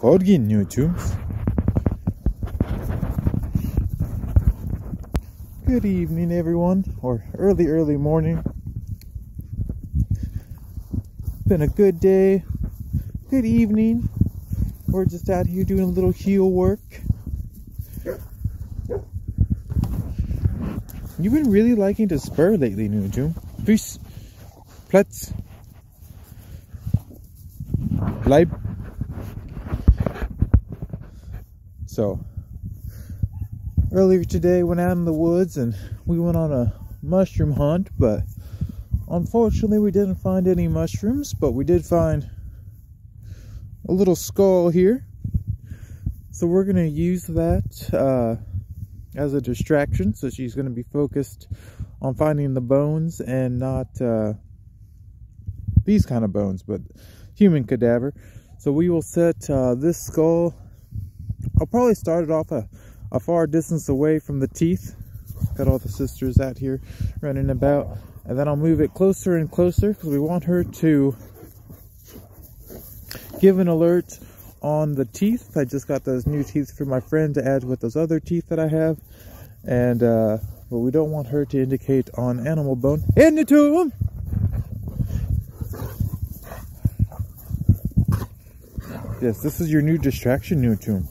Hodgin YouTube. Good evening, everyone, or early, early morning. Been a good day, good evening. We're just out here doing a little heel work. You've been really liking to spur lately, Nujum. Peace. Platz. Bleib. So, earlier today went out in the woods and we went on a mushroom hunt, but unfortunately we didn't find any mushrooms, but we did find a little skull here. So we're to use that uh, as a distraction. So she's to be focused on finding the bones and not uh, these kind of bones, but human cadaver. So we will set uh, this skull. I'll probably start it off a, a far distance away from the teeth. Got all the sisters out here running about. And then I'll move it closer and closer because we want her to give an alert on the teeth. I just got those new teeth for my friend to add with those other teeth that I have. And, uh, but we don't want her to indicate on animal bone. Into them! Yes, this is your new distraction, new tune.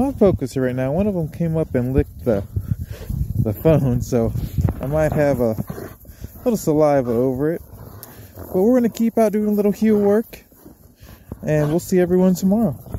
Not focusing right now. One of them came up and licked the the phone, so I might have a little saliva over it. But we're gonna keep out doing a little heel work, and we'll see everyone tomorrow.